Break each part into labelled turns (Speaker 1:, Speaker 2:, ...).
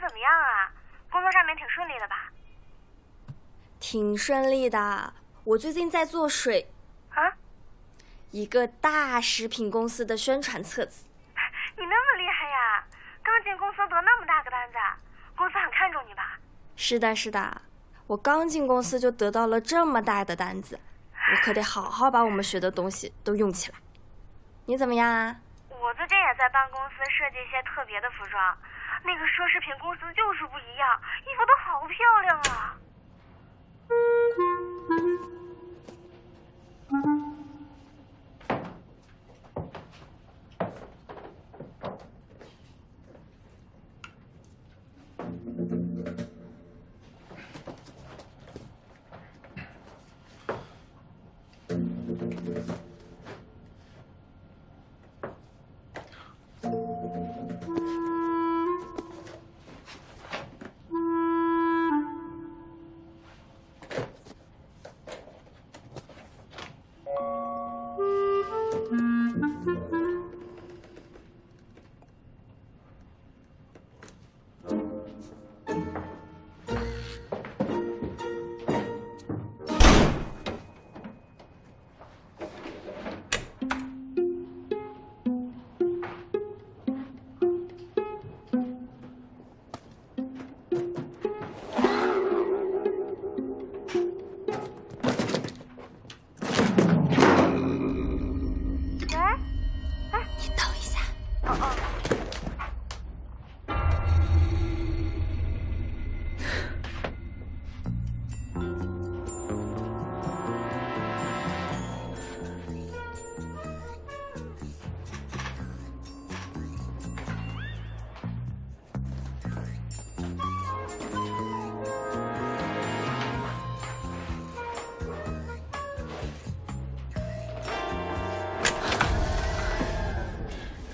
Speaker 1: 怎么样啊？工作上面挺顺利的吧？
Speaker 2: 挺顺利的。我最近在做水，
Speaker 1: 啊？
Speaker 2: 一个大食品公司的宣传册子。
Speaker 1: 你那么厉害呀？刚进公司得那么大个单子，公司很看重你吧？
Speaker 2: 是的，是的。我刚进公司就得到了这么大的单子，我可得好好把我们学的东西都用起来。你怎么样啊？
Speaker 1: 我最近也在帮公司设计一些特别的服装，那个奢侈品公司就是不一样，衣服都好漂亮啊。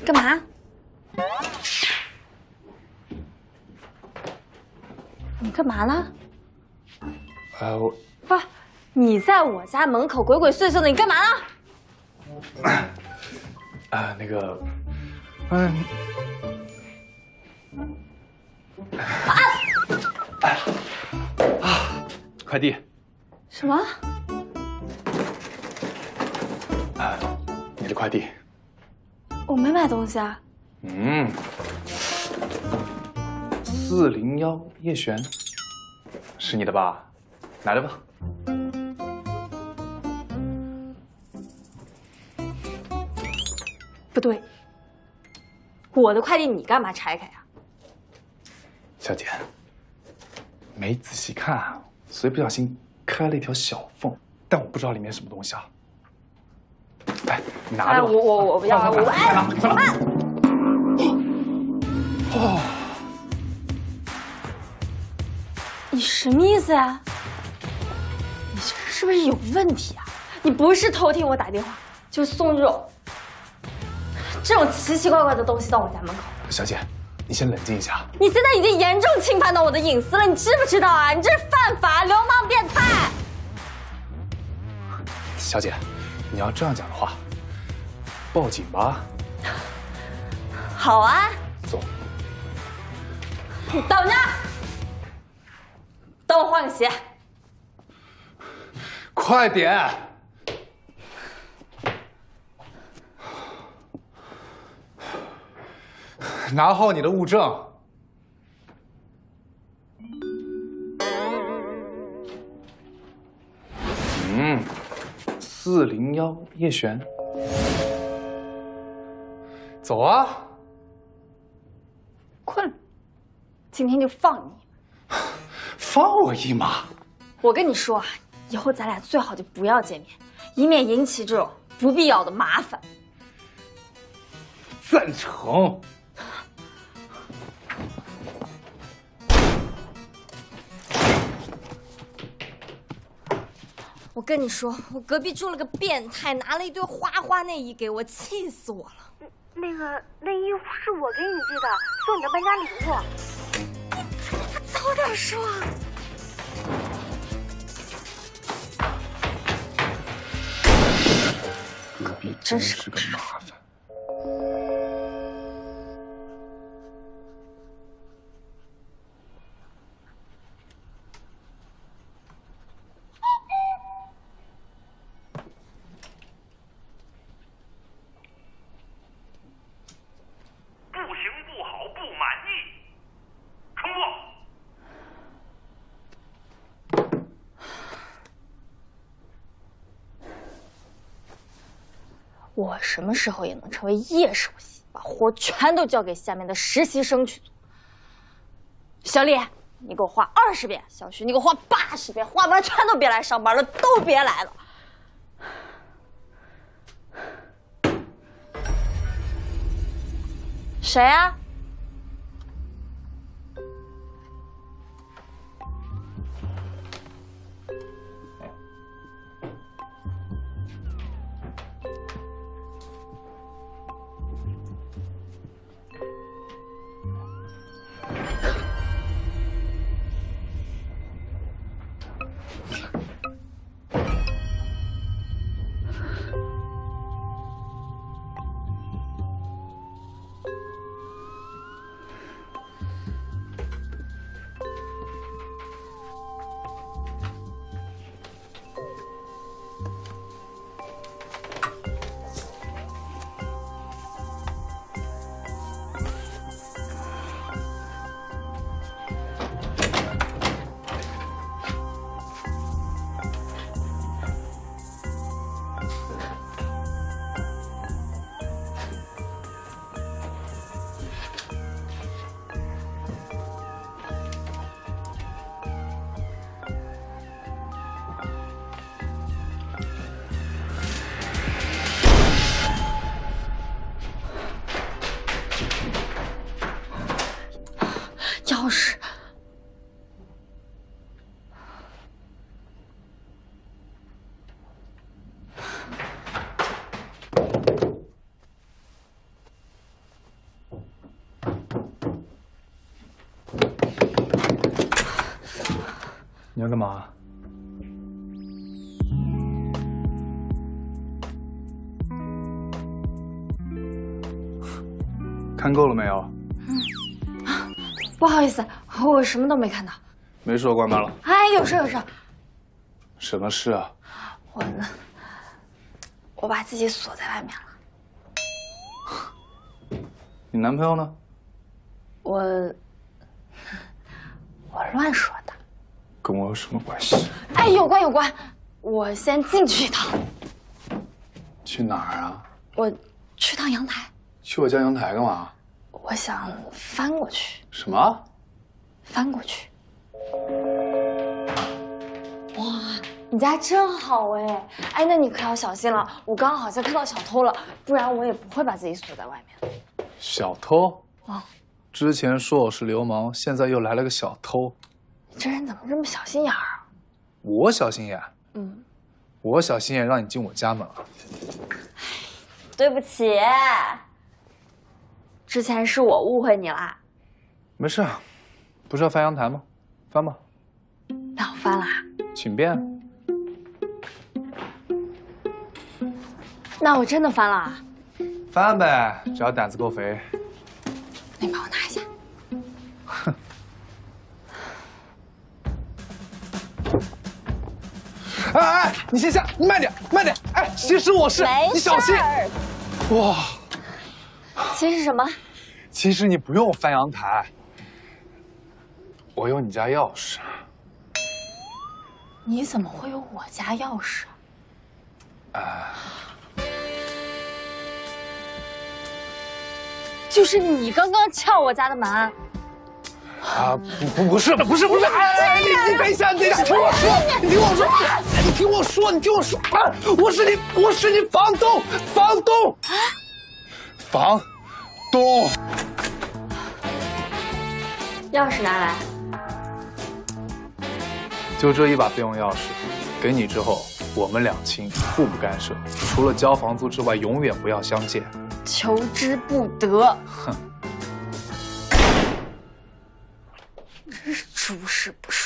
Speaker 2: 干嘛？你干嘛了？
Speaker 3: 呃，我
Speaker 2: 不，你在我家门口鬼鬼祟祟的，你干嘛了？
Speaker 3: 啊，那个，嗯，啊，啊，快递。
Speaker 2: 什么？
Speaker 3: 啊，你的快递。
Speaker 2: 我没买东西啊。
Speaker 3: 嗯，四零幺叶璇，是你的吧？拿着吧。
Speaker 2: 不对，我的快递你干嘛拆开呀？
Speaker 3: 小姐，没仔细看，所以不小心开了一条小缝，但我不知道里面什么东西啊。哎，你拿着吧。
Speaker 2: 我我我不要，我
Speaker 3: 快拿，快拿！哦，
Speaker 2: 你什么意思呀？你这是不是有问题啊？你不是偷听我打电话，就是送这种这种奇奇怪怪的东西到我家门口。
Speaker 3: 小姐，你先冷静一下。
Speaker 2: 你现在已经严重侵犯到我的隐私了，你知不知道啊？你这是犯法，流氓变态！
Speaker 3: 小姐。你要这样讲的话，报警吧。
Speaker 2: 好啊，
Speaker 3: 走。
Speaker 2: 你等着，等我换个鞋。
Speaker 3: 快点！拿好你的物证。四零幺叶璇，走啊！
Speaker 2: 困，今天就放你，
Speaker 3: 放我一马。
Speaker 2: 我跟你说啊，以后咱俩最好就不要见面，以免引起这种不必要的麻烦。
Speaker 3: 赞成。
Speaker 2: 我跟你说，我隔壁住了个变态，拿了一堆花花内衣给我，气死我了。
Speaker 1: 那个内衣是我给你寄的，送你的搬家礼物。
Speaker 2: 他早点说。
Speaker 3: 隔壁真是个麻烦。
Speaker 2: 我什么时候也能成为叶首席，把活全都交给下面的实习生去做。小李，你给我画二十遍；小徐，你给我画八十遍。画不完全都别来上班了，都别来了。谁啊？
Speaker 3: 看够了没有？
Speaker 2: 嗯，啊不好意思，我什么都没看到。
Speaker 3: 没事，我关门了。
Speaker 2: 哎，有事有事，
Speaker 3: 什么事啊？
Speaker 2: 我呢，我把自己锁在外面了。
Speaker 3: 你男朋友呢？
Speaker 2: 我我乱说的。
Speaker 3: 跟我有什么关系？
Speaker 2: 哎，有关有关。我先进去一趟。
Speaker 3: 去哪儿啊？
Speaker 2: 我去趟阳台。
Speaker 3: 去我家阳台干嘛？
Speaker 2: 我想翻过去。
Speaker 3: 什么？
Speaker 2: 翻过去。哇，你家真好哎！哎，那你可要小心了。我刚刚好像看到小偷了，不然我也不会把自己锁在外面。
Speaker 3: 小偷？
Speaker 2: 啊！
Speaker 3: 之前说我是流氓，现在又来了个小偷。
Speaker 2: 你这人怎么这么小心眼儿啊？
Speaker 3: 我小心眼？
Speaker 2: 嗯，
Speaker 3: 我小心眼让你进我家门了。
Speaker 2: 对不起，之前是我误会你啦。
Speaker 3: 没事，不是要翻阳台吗？翻吧。
Speaker 2: 那我翻啦。
Speaker 3: 请便。
Speaker 2: 那我真的翻了。
Speaker 3: 翻呗，只要胆子够肥。
Speaker 2: 你帮我拿一下。
Speaker 3: 哼。哎哎，你先下，你慢点，慢点。哎，其实我是，你小心。哇。
Speaker 2: 其实什么？
Speaker 3: 其实你不用翻阳台，我有你家钥匙。
Speaker 2: 你怎么会有我家钥匙？啊。就是你刚刚撬我家的门。
Speaker 3: 啊不不不是不是不是！哎，你你等一下，你等一下，听我说，你听我说，你听我说，你听我说啊！我是你，我是你房东，房东，房东。
Speaker 2: 钥匙拿来。
Speaker 3: 就这一把备用钥匙，给你之后，我们两清，互不干涉，除了交房租之外，永远不要相见。
Speaker 2: 求之不得。哼。真是诸事不顺。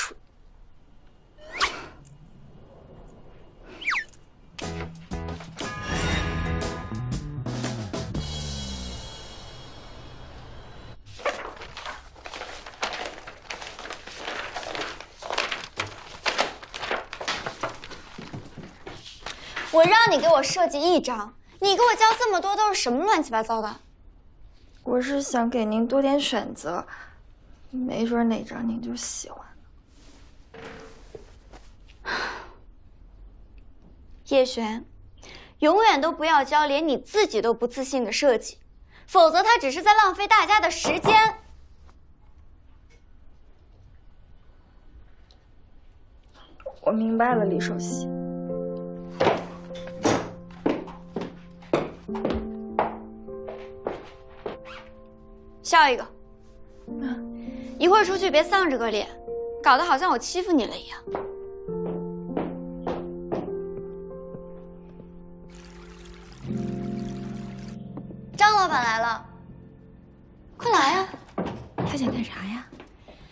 Speaker 4: 我让你给我设计一张，你给我交这么多都是什么乱七八糟的？
Speaker 2: 我是想给您多点选择。没准哪张您就喜欢
Speaker 4: 叶璇，永远都不要教连你自己都不自信的设计，否则他只是在浪费大家的时间。
Speaker 2: 我明白了，李首席。
Speaker 4: 笑一个，一会儿出去别丧着个脸，搞得好像我欺负你了一样。张老板来了，快来呀！
Speaker 5: 他想干啥呀？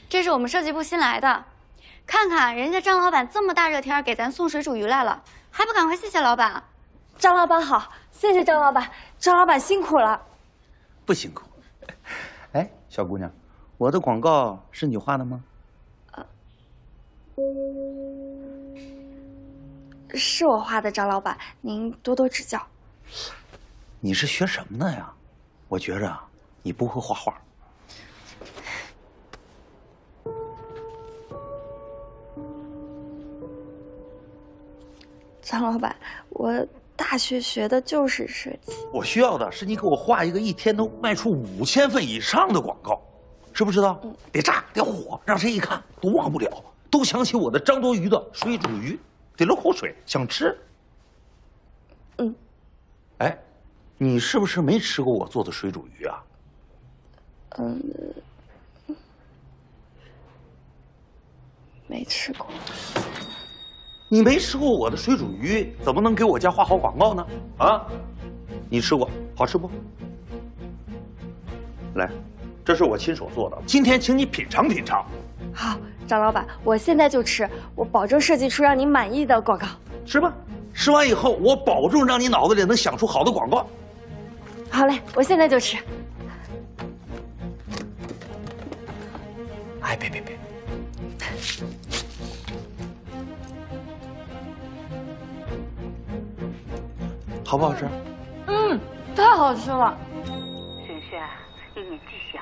Speaker 4: 这是我们设计部新来的，看看人家张老板这么大热天给咱送水煮鱼来了，还不赶快谢谢老板？
Speaker 2: 张老板好，谢谢张老板，张老板辛苦了。
Speaker 6: 不辛苦。哎，小姑娘，我的广告是你画的吗？
Speaker 2: 是我画的，张老板，您多多指教。
Speaker 6: 你是学什么的呀？我觉着啊，你不会画画。
Speaker 2: 张老板，我大学学的就是设计。
Speaker 6: 我需要的是你给我画一个一天能卖出五千份以上的广告，知不知道？得炸，得火，让谁一看都忘不了，都想起我的张多鱼的水煮鱼，得流口水，想吃。
Speaker 2: 嗯。
Speaker 6: 哎，你是不是没吃过我做的水煮鱼啊？
Speaker 2: 嗯，没吃过。
Speaker 6: 你没吃过我的水煮鱼，怎么能给我家画好广告呢？啊，你吃过，好吃不？来，这是我亲手做的，今天请你品尝品尝。
Speaker 2: 好，张老板，我现在就吃，我保证设计出让你满意的广告。
Speaker 6: 吃吧，吃完以后，我保证让你脑子里能想出好的广告。
Speaker 2: 好嘞，我现在就吃。
Speaker 6: 哎，别别别！好不好吃？
Speaker 2: 嗯，太好吃了。
Speaker 7: 璇璇，你年纪小，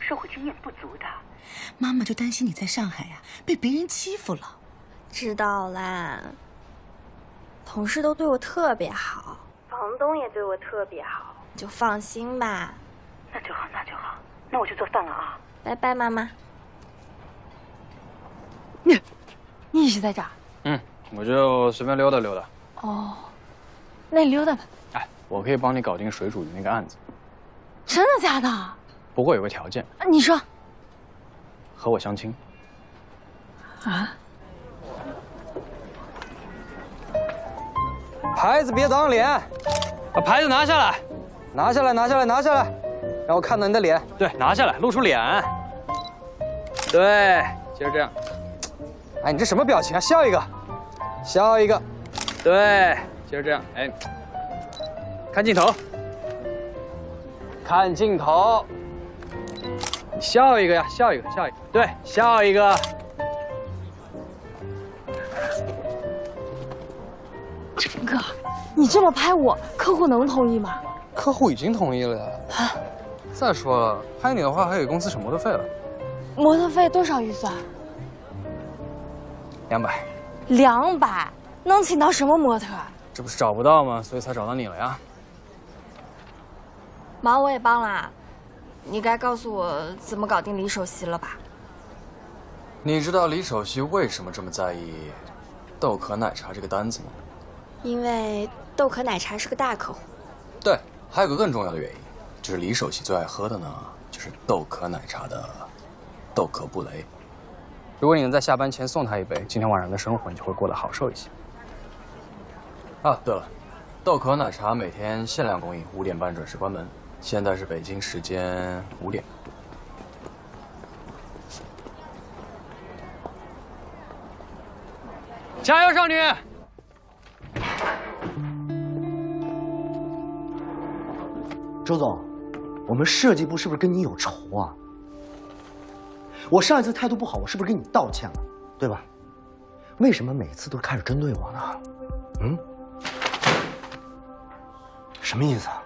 Speaker 7: 社会经验不足的。
Speaker 5: 妈妈就担心你在上海呀、被别人欺负了。
Speaker 2: 知道啦。同事都对我特别好，房东也对我特别好，你就放心吧。
Speaker 7: 那就好，那就好。那我去做饭了啊。
Speaker 2: 拜拜，妈妈。
Speaker 8: 你
Speaker 2: 你一直在这儿？
Speaker 8: 嗯，我就随便溜达溜达。
Speaker 2: 哦，那你溜达吧。
Speaker 8: 哎，我可以帮你搞定水煮鱼那个案子，
Speaker 2: 真的假的？
Speaker 8: 不过有个条件，
Speaker 2: 啊你说。
Speaker 8: 和我相亲。
Speaker 2: 啊？
Speaker 9: 牌子别挡脸，
Speaker 8: 把牌子拿下来，
Speaker 9: 拿下来，拿下来，拿下来，让我看到你的脸。
Speaker 8: 对，拿下来，露出脸。对，就是这样。
Speaker 9: 哎，你这什么表情啊？笑一个，笑一个。
Speaker 8: 对，就是这样。哎，看镜头，看镜头。你笑一个呀，笑一个，笑一个。对，笑一个。
Speaker 2: 陈哥，你这么拍我，客户能同意吗？
Speaker 9: 客户已经同意了呀。
Speaker 2: 啊，
Speaker 9: 再说了，拍你的话还给公司省模特费了，
Speaker 2: 模特费多少预算？
Speaker 9: 两百。
Speaker 2: 两百，能请到什么模特？
Speaker 8: 这不是找不到吗？所以才找到你了呀。
Speaker 2: 忙我也帮啦，你该告诉我怎么搞定李首席了吧？
Speaker 9: 你知道李首席为什么这么在意豆壳奶茶这个单子吗？
Speaker 2: 因为豆壳奶茶是个大客户。
Speaker 9: 对，还有个更重要的原因，就是李首席最爱喝的呢，就是豆壳奶茶的豆壳布雷。
Speaker 8: 如果你能在下班前送他一杯，今天晚上的生活你就会过得好受一些。
Speaker 9: 啊，对了，豆壳奶茶每天限量供应，五点半准时关门。现在是北京时间五点。
Speaker 8: 加油，少女！
Speaker 10: 周总，我们设计部是不是跟你有仇啊？我上一次态度不好，我是不是跟你道歉了，对吧？为什么每次都开始针对我呢？嗯？什么意思啊？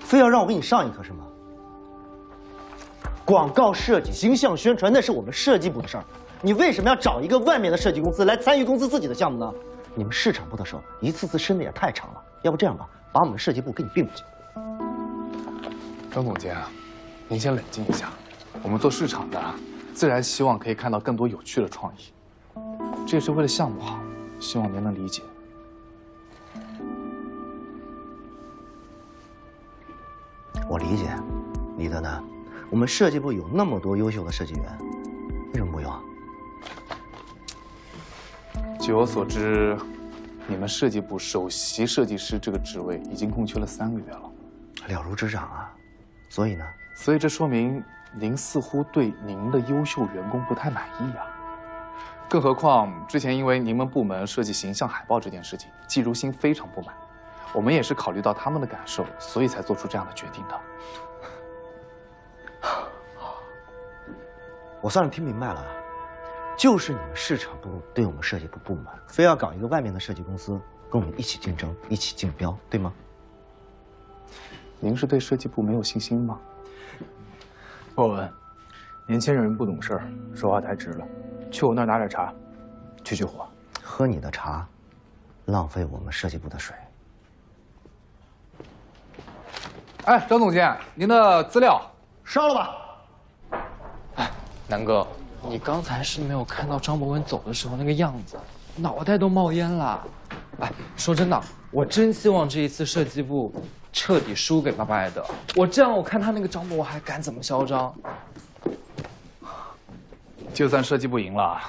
Speaker 10: 非要让我给你上一课是吗？广告设计、形象宣传那是我们设计部的事儿，你为什么要找一个外面的设计公司来参与公司自己的项目呢？你们市场部的手一次次伸的也太长了，要不这样吧，把我们设计部给你并过去。
Speaker 3: 张总监啊，您先冷静一下。我们做市场的，自然希望可以看到更多有趣的创意，这也是为了项目好，希望您能理解。
Speaker 10: 我理解，你的呢？我们设计部有那么多优秀的设计员，为什么不用啊？
Speaker 3: 据我所知，你们设计部首席设计师这个职位已经空缺了三个月了，
Speaker 10: 了如指掌啊。所以呢？
Speaker 3: 所以这说明您似乎对您的优秀员工不太满意啊。更何况之前因为您们部门设计形象海报这件事情，季如新非常不满。我们也是考虑到他们的感受，所以才做出这样的决定的。
Speaker 10: 我算是听明白了，就是你们市场部对我们设计部不满，非要搞一个外面的设计公司跟我们一起竞争、一起竞标，对吗？
Speaker 3: 您是对设计部没有信心吗？
Speaker 11: 博文，年轻人不懂事儿，说话太直了。去我那儿拿点茶，去去火。
Speaker 10: 喝你的茶，浪费我们设计部的水。
Speaker 3: 哎，张总监，您的资料
Speaker 10: 烧了吧。
Speaker 8: 哎，南哥，你刚才是没有看到张博文走的时候那个样子，脑袋都冒烟了。哎，说真的，我真希望这一次设计部彻底输给巴巴艾德。我这样，我看他那个张博，文还敢怎么嚣张？
Speaker 3: 就算设计部赢了，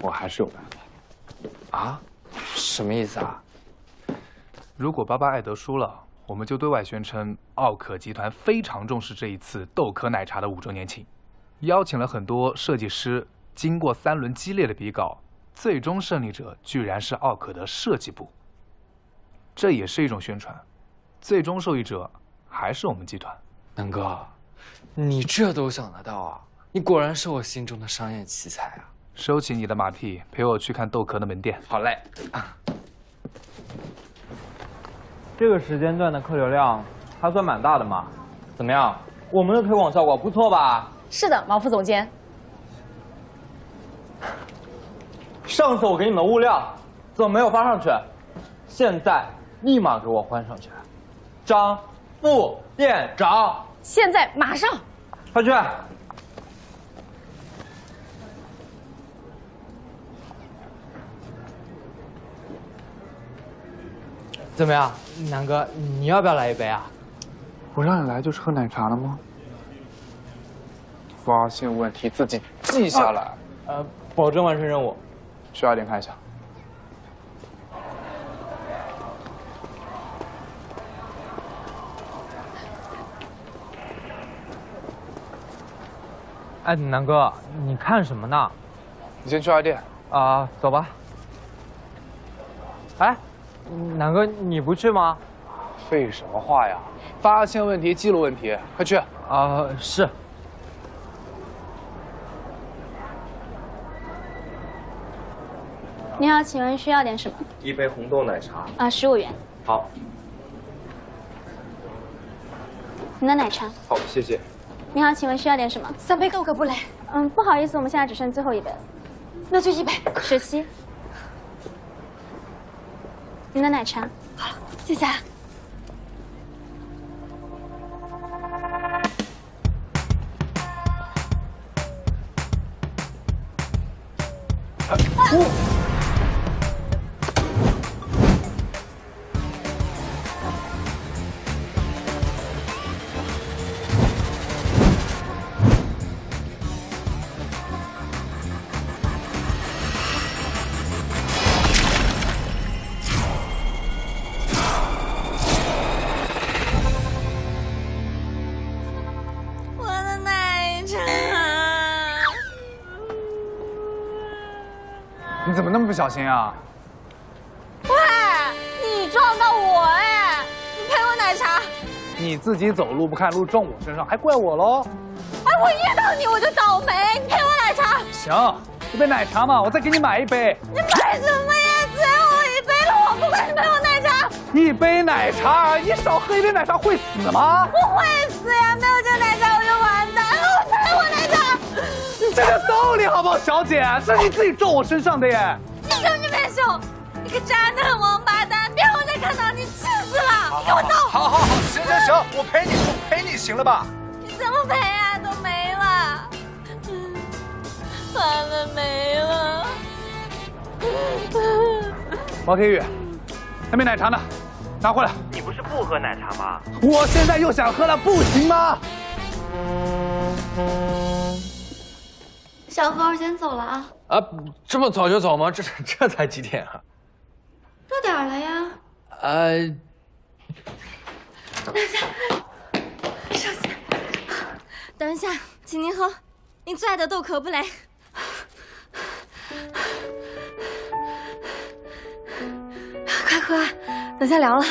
Speaker 3: 我还是有办
Speaker 8: 法。啊？什么意思啊？
Speaker 3: 如果巴巴艾德输了，我们就对外宣称奥可集团非常重视这一次豆科奶茶的五周年庆，邀请了很多设计师。经过三轮激烈的比稿，最终胜利者居然是奥可的设计部。这也是一种宣传，最终受益者还是我们集团。
Speaker 8: 南哥，你这都想得到啊？你果然是我心中的商业奇才啊！
Speaker 3: 收起你的马屁，陪我去看豆壳的门店。
Speaker 8: 好嘞。
Speaker 12: 这个时间段的客流量还算蛮大的嘛？怎么样？我们的推广效果不错吧？
Speaker 13: 是的，毛副总监。
Speaker 12: 上次我给你们物料，怎么没有发上去？现在立马给我换上去！张副店长，
Speaker 13: 现在马上，
Speaker 12: 快去！怎么样，南哥，你要不要来一杯啊？
Speaker 3: 我让你来就是喝奶茶的吗？发现问题自己记下来。
Speaker 12: 呃，保证完成任务。
Speaker 3: 去二店看一下。
Speaker 12: 哎，南哥，你看什么呢？
Speaker 3: 你先去二店。
Speaker 12: 啊，走吧。哎。南哥，你不去吗？
Speaker 3: 废什么话呀！发现问题，记录问题，快去！
Speaker 12: 啊，是。
Speaker 13: 你好，请问需要点什么？
Speaker 12: 一杯红豆奶茶。
Speaker 13: 啊，十五元。
Speaker 12: 好。
Speaker 13: 你的奶茶。
Speaker 12: 好，谢谢。
Speaker 13: 你好，请问需要点什么？
Speaker 2: 三杯够可不嘞？
Speaker 13: 嗯，不好意思，我们现在只剩最后一杯了。
Speaker 2: 那就一杯。
Speaker 13: 十七。您的奶茶，
Speaker 2: 好了，谢谢。
Speaker 3: 不小心啊！
Speaker 2: 喂，你撞到我哎！你赔我奶茶！
Speaker 3: 你自己走路不看路撞我身上，还怪我喽？
Speaker 2: 哎，我遇到你我就倒霉！你赔我奶茶！
Speaker 3: 行，一杯奶茶嘛，我再给你买一杯。
Speaker 2: 你买什么呀？只要我一杯了，我不管你赔我奶茶。
Speaker 3: 一杯奶茶，你少喝一杯奶茶会死吗？
Speaker 2: 不会死呀，这
Speaker 3: 个道理好不好，小姐？是你自己撞我身上的耶！
Speaker 2: 你凶你别凶，你个渣男王八蛋！别让我再看到你，气死了！你给我走！
Speaker 11: 好好好，行行行，我陪你，我陪你，行了吧？
Speaker 2: 你怎么赔啊？都没了，完了没了。
Speaker 3: 王天宇，那杯奶茶呢？拿回来。
Speaker 12: 你不是不喝奶茶吗？
Speaker 3: 我现在又想喝了，不行吗？
Speaker 4: 小何，我先走了啊。
Speaker 8: 啊，这么早就走吗？这这才几点啊？
Speaker 4: 到点儿了呀。
Speaker 8: 呃，
Speaker 2: 等一下，等一下，请您喝您最爱的豆壳布雷。快喝，等下凉了。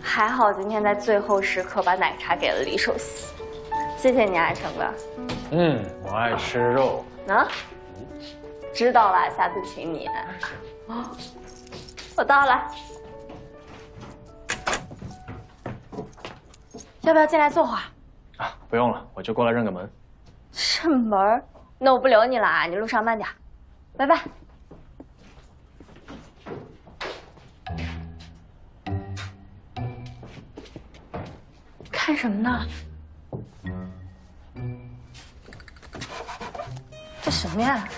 Speaker 2: 还好今天在最后时刻把奶茶给了李首席，谢谢你啊，成哥。
Speaker 8: 嗯，我爱吃肉。
Speaker 2: 啊，知道了，下次请你。哦，我到了，要不要进来坐会儿？
Speaker 8: 啊，不用了，我就过来认个门。
Speaker 2: 认门儿？那我不留你了啊，你路上慢点，拜拜。看什么呢？什么呀？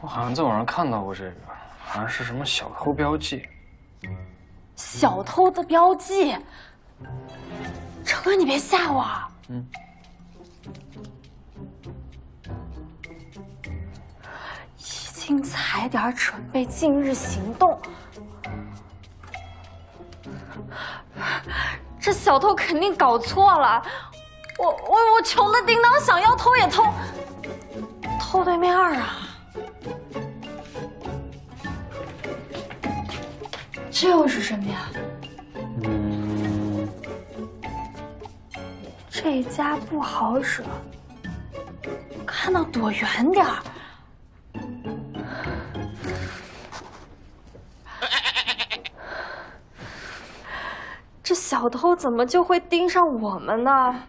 Speaker 8: 我好像在网上看到过这个，好像是什么小偷标记。
Speaker 2: 小偷的标记。成哥，你别吓我。
Speaker 8: 嗯。
Speaker 2: 已经踩点准备近日行动。这小偷肯定搞错了，我我我穷的叮当响，要偷也偷，后对面啊！这又是什么呀？
Speaker 8: 嗯，
Speaker 2: 这家不好惹，看到躲远点儿。这小偷怎么就会盯上我们呢？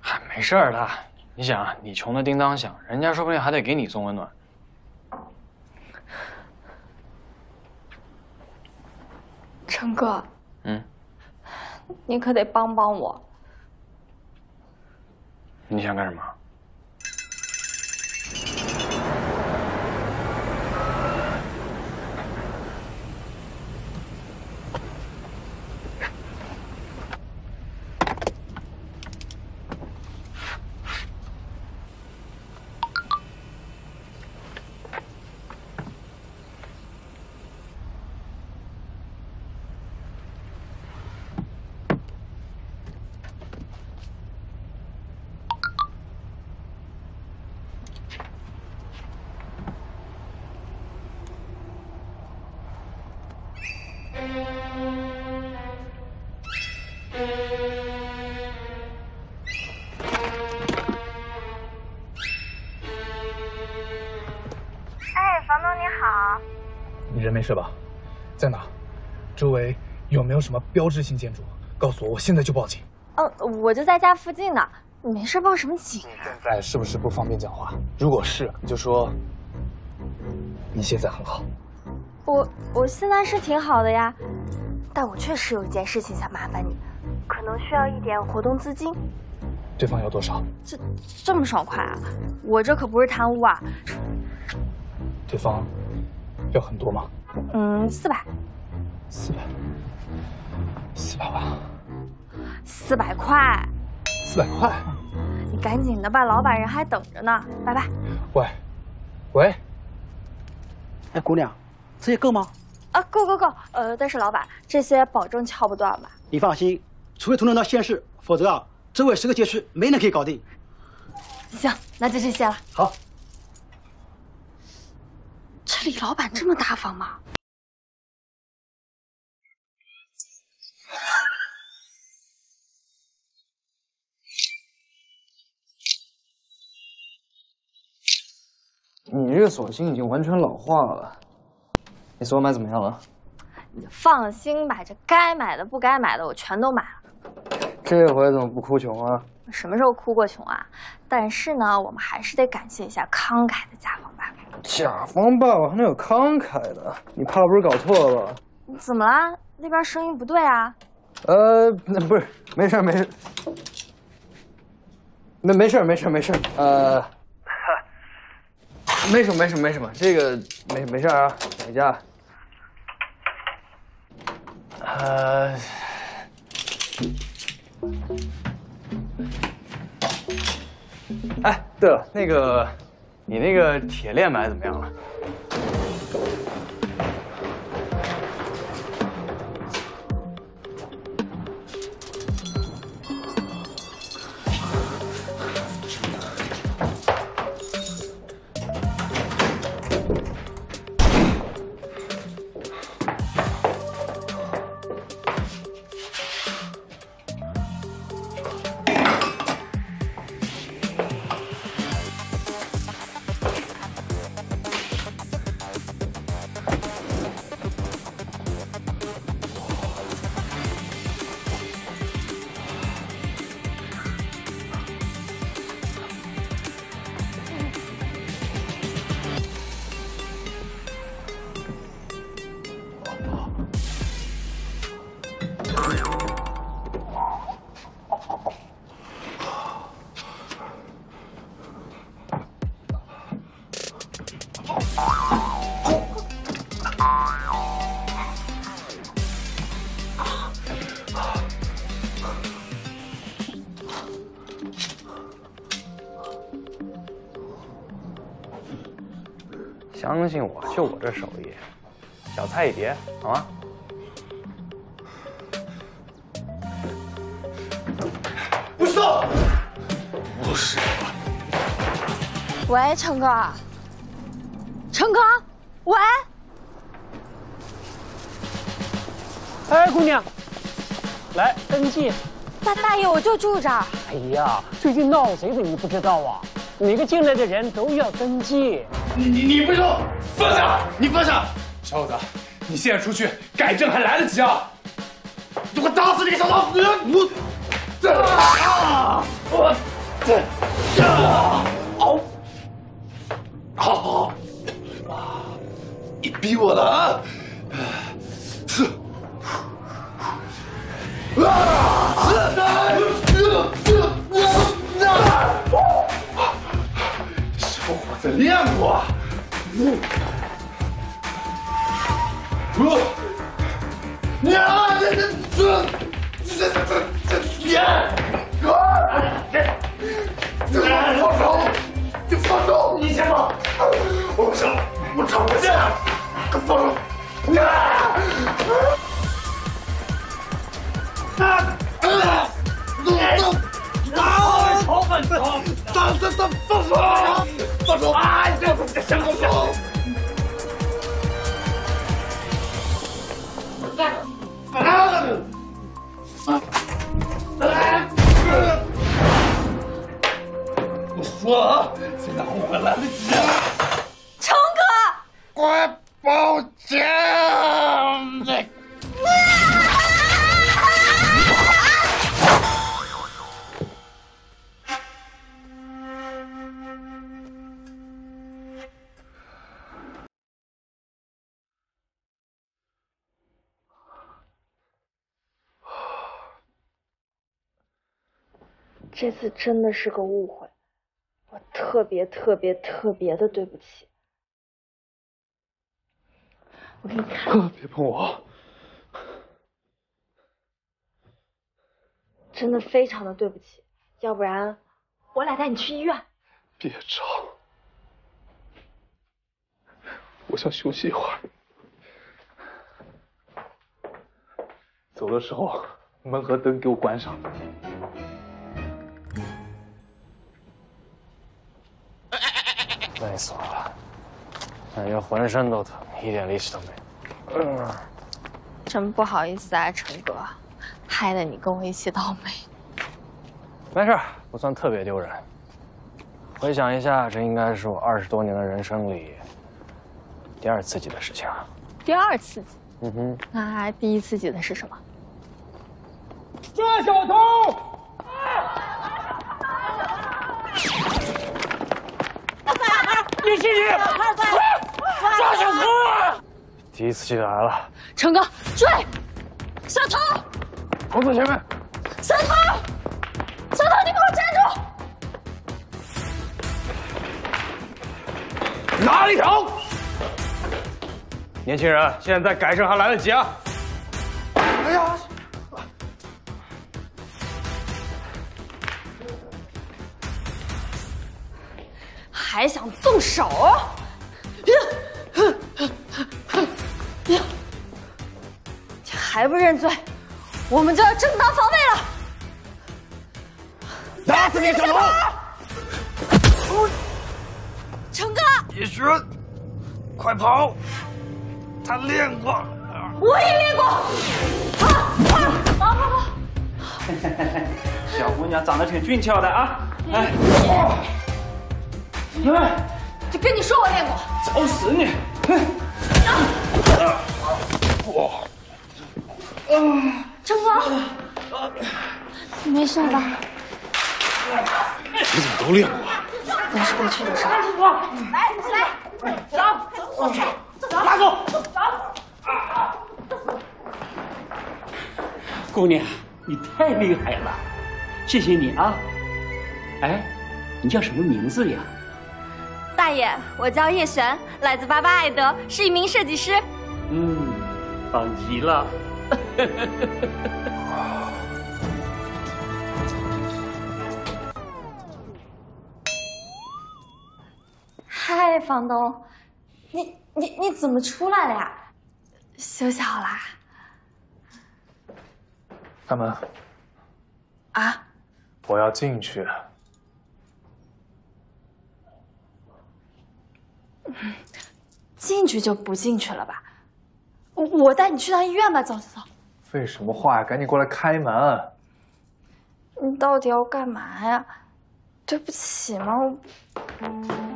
Speaker 8: 嗨，没事儿的。你想啊，你穷的叮当响，人家说不定还得给你送温暖。
Speaker 2: 成哥，
Speaker 8: 嗯，
Speaker 2: 你可得帮帮我。
Speaker 8: 你想干什么？
Speaker 14: 没有什么标志性建筑？告诉我，我现在就报警。
Speaker 2: 嗯，我就在家附近呢，你没事报什么警啊？
Speaker 14: 现在是不是不方便讲话？如果是，你就说你现在很好。
Speaker 2: 我我现在是挺好的呀，但我确实有一件事情想麻烦你，可能需要一点活动资金。
Speaker 14: 对方要多少？
Speaker 2: 这这么爽快啊！我这可不是贪污啊。
Speaker 14: 对方要很多吗？
Speaker 2: 嗯，四百。
Speaker 14: 四百。四百万。
Speaker 2: 四百块。
Speaker 14: 四百块。
Speaker 2: 你赶紧的吧，老板人还等着呢。拜拜。
Speaker 14: 喂，喂。
Speaker 15: 哎，姑娘，这些够吗？
Speaker 2: 啊，够够够。呃，但是老板，这些保证撬不断吧？
Speaker 15: 你放心，除非同仁到县市，否则啊，周围十个街区没人可以搞定。
Speaker 2: 行，那就这些了。
Speaker 15: 好。
Speaker 2: 这李老板这么大方吗？
Speaker 9: 你这个锁芯已经完全老化了。你锁买怎么样了？
Speaker 2: 你放心吧，这该买的不该买的我全都买了。
Speaker 9: 这
Speaker 8: 这回怎么不哭穷啊？
Speaker 2: 什么时候哭过穷啊？但是呢，我们还是得感谢一下慷慨的甲方爸爸。
Speaker 8: 甲方爸爸还能有慷慨的？你怕不是搞错了吧？
Speaker 2: 怎么了？那边声音不对啊？
Speaker 8: 呃，那不是，没事没事，那没事没事没事，呃，没什么没什么没什么，这个没没事啊，等一下。呃，哎，对了，那个，你那个铁链买怎么样了？相信我，就我这手艺，小菜一碟，好吗？
Speaker 3: 不许动！不是。
Speaker 2: 喂，成哥。成哥，喂。
Speaker 16: 哎，姑娘，来登记。
Speaker 2: 大大爷，我就住这儿。
Speaker 16: 哎呀，最近闹贼的你不知道啊？每个进来的人都要登记。
Speaker 3: 你你你不许动！放下！你放下！
Speaker 14: 小伙子，你现在出去改正还来得及啊！
Speaker 3: 你给我打死你个小老死！我这啊！我这啊！好，好好啊！你逼我的啊！是啊！小伙子练过。不，你啊，这这这这这这天，啊，这这放手，就放手，你先放，我不行，我吵不下，放手，啊，啊啊，啊，好狠，放放放放手，放手。啊，这这先放手。我说了啊，现在后悔来得及了。
Speaker 2: 成哥，
Speaker 3: 快报警！
Speaker 2: 这次真的是个误会，我特别特别特别的对不起。我给你看，
Speaker 3: 别碰我！
Speaker 2: 真的非常的对不起，要不然我俩带你去医院。
Speaker 3: 别吵，我想休息一会儿。走的时候门和灯给我关上。
Speaker 8: 累死我了，感觉浑身都疼，一点力气都没有。嗯，
Speaker 2: 真不好意思啊，成哥，害得你跟我一起倒霉。
Speaker 8: 没事，不算特别丢人。回想一下，这应该是我二十多年的人生里第二刺激的事情。
Speaker 2: 第二刺激？
Speaker 8: 嗯哼，
Speaker 2: 那第一刺激的是什么？
Speaker 17: 抓小偷！你进去！抓小偷啊！
Speaker 8: 第一次记得来了，
Speaker 2: 成哥，追！小偷！
Speaker 8: 我走前面。
Speaker 2: 小偷！小偷，你给我站住！
Speaker 8: 哪里逃？年轻人，现在改正还来得及啊！
Speaker 2: 还想动手？还不认罪，我们就要正当防卫了！
Speaker 18: 打死你小龙！
Speaker 2: 成哥，
Speaker 19: 叶璇，快跑！他练过，
Speaker 2: 我也练过。跑跑跑跑跑！
Speaker 17: 小姑娘长得挺俊俏的啊！哎，
Speaker 2: 哎，就跟你说我练过，
Speaker 17: 找死你！
Speaker 18: 哇！
Speaker 2: 成哥，你没事吧？
Speaker 18: 你怎么都练过？
Speaker 2: 那是过去的事。
Speaker 17: 来来，走，走，走拉走，走！姑娘，你太厉害了，谢谢你啊！哎，你叫什么名字呀？
Speaker 20: 大爷，我叫叶璇，来自巴巴爱德，是一名设计师。
Speaker 17: 嗯，棒极了。
Speaker 2: 嗨，房东，你你你怎么出来了呀？休息好啦？
Speaker 3: 开门！
Speaker 2: 啊？
Speaker 3: 我要进去。
Speaker 2: 进去就不进去了吧？我我带你去趟医院吧，走走走。
Speaker 3: 废什么话呀！赶紧过来开门！
Speaker 2: 你到底要干嘛呀？对不起嘛，我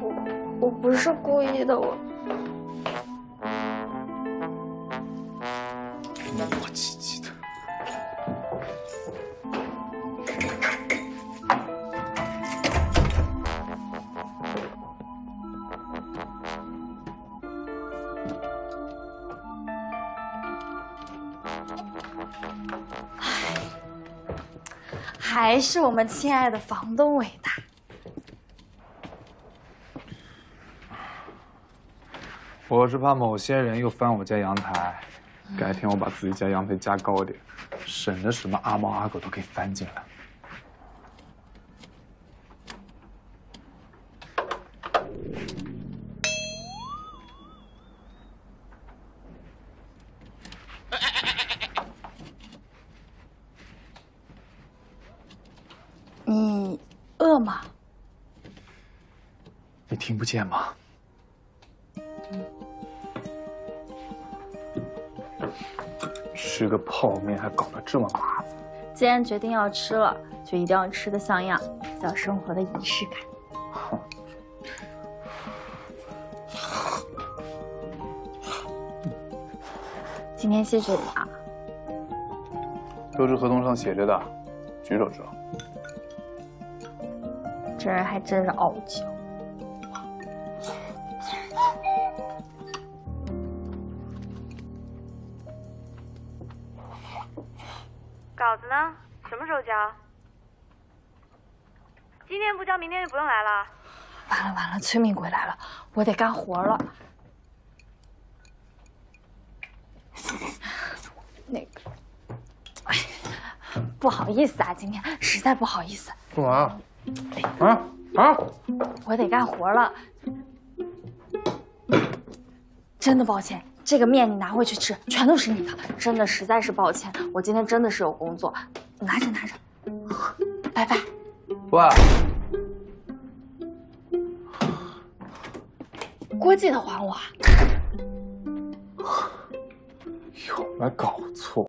Speaker 2: 我我不是故意的，我。
Speaker 3: 磨磨唧唧的。
Speaker 2: 还是我们亲爱的房东伟大。
Speaker 3: 我是怕某些人又翻我家阳台，改天我把自己家阳台加高点，省得什么阿猫阿狗都给翻进来。
Speaker 2: 你饿吗？
Speaker 3: 你听不见吗？吃个泡面还搞得这么麻烦，
Speaker 2: 既然决定要吃了，就一定要吃的像样，叫生活的仪式感。今天谢谢你啊，
Speaker 3: 都是合同上写着的，举手之劳。
Speaker 2: 这人还真是傲娇。完了完了，崔敏鬼来了，我得干活了。那个，哎，不好意思啊，今天实在不好意思。
Speaker 3: 干嘛？啊啊！
Speaker 2: 我得干活了，真的抱歉。这个面你拿回去吃，全都是你的，真的实在是抱歉。我今天真的是有工作，拿着拿着，拜拜。
Speaker 3: 喂，
Speaker 2: 锅记得还我啊！
Speaker 3: 有没搞错？